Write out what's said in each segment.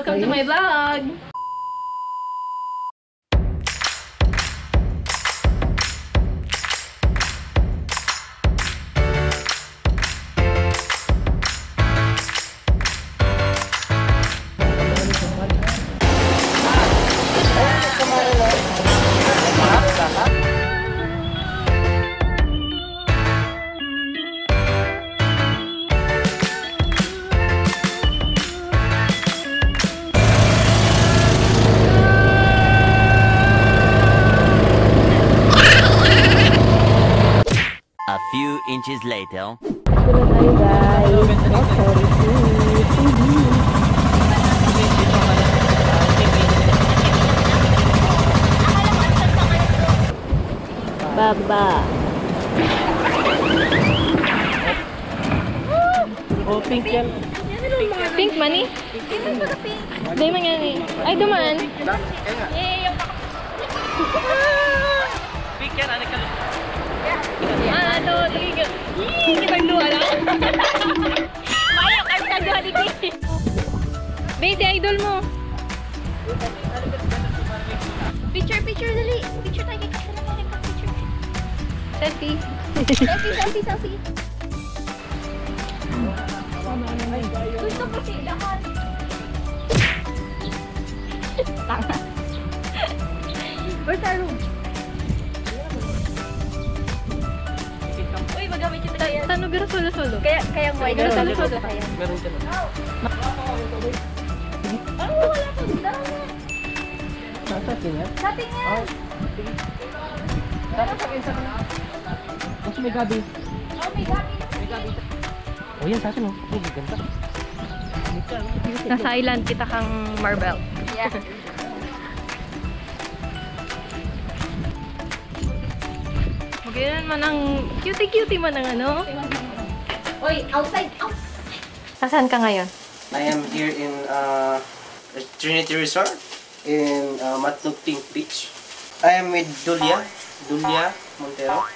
Welcome to my vlog! Few inches later. Dito tayo guys. Sorry. Baba. Oh, pink yan. Pink money? Di man yan eh. Ay, duman. Pink Yee! Kitang duwa lang. Ka duwa di Kay. Bay, si idol mo. Picture, picture, dali. Picture tayo. Kasi na tayo picture. Selfie. Selfie, selfie, selfie. Gusto ko sila ka. Tanga. Where's our room? Saan lugar solo-solo? Kaya, kaya mo, ganun solo-solo. kaya. Meron dyan. Ano, wala pa. Dami. Nasa akin yan? Sa atin yan. Nasa akin sa akin. Mas may gabi. Oh my God. Oh, yan sa akin oh. Oh, ganda. Nasa island kita kang Marvel. Yeah. Magayon man ang cutie-cutie man ang ano. Uy, outside, outside. Nasaan ka ngayon? I am here in uh, Trinity Resort in uh, Matnog Pink Beach. I am with Dulia, Dulia Montero.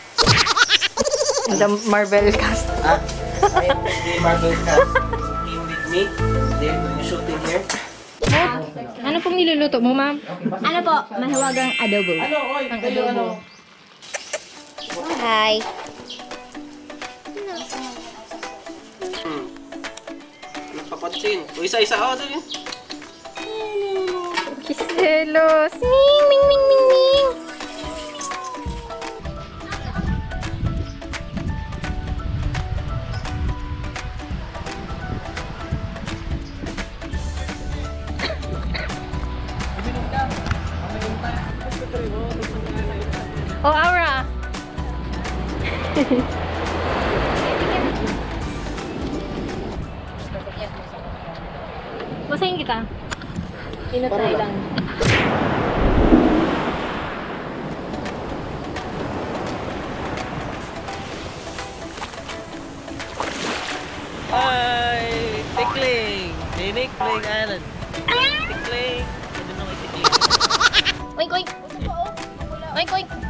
The Marvel cast. Ah, I am with the Marvel cast team with me. They're doing shooting here. Ano pong niluluto mo, ma'am? Ano po? Mahiwagang adobo. Ano, oy, kayo ano? Hi. Hmm. Napapansin. O, isa-isa. Oh, dali. Kiselos. Ming, ming, ming, ming, ming. Basahin kita. Pinatay lang. Hi! Tickling! Tinikling Island. Tickling! Ano nung itikling? Oink, oink. Oink, oink. Oink,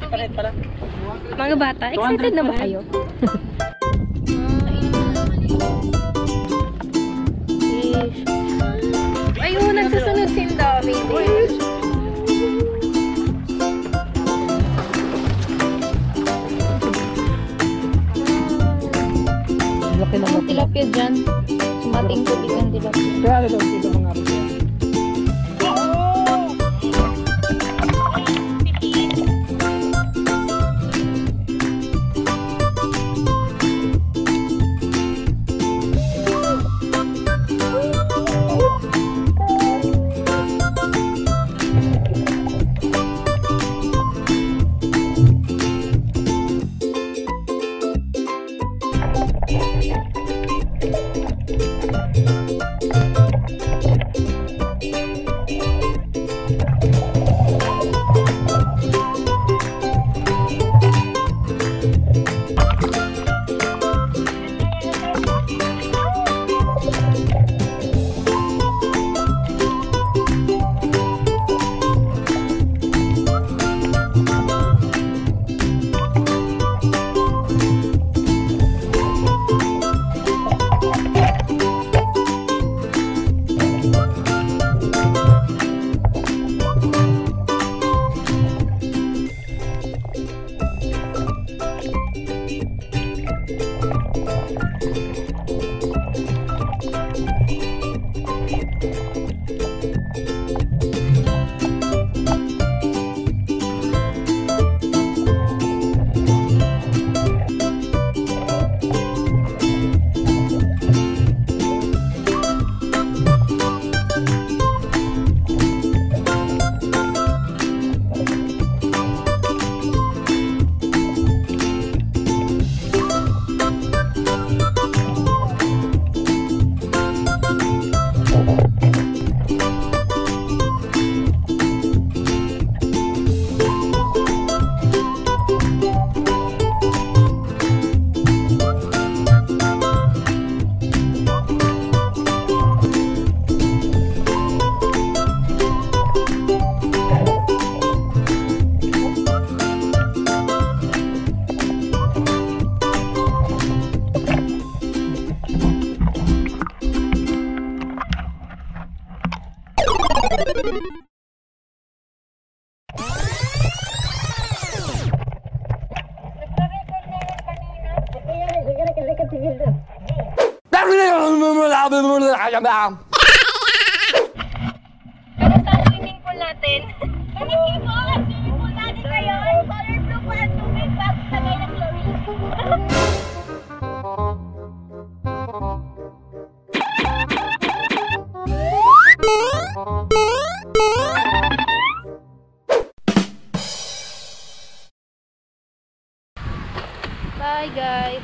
tubig. pa rin pala. Mga bata, excited na ba 200 kayo? Laki Ang tilapia dyan. Mating tubig ang diba? Kaya daw dito mga Ano sa swimming pool natin? Swimming pool! Swimming pool natin ngayon! Color blue po ang tubig lagay ng chlorine. Bye guys.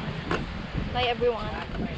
Bye everyone.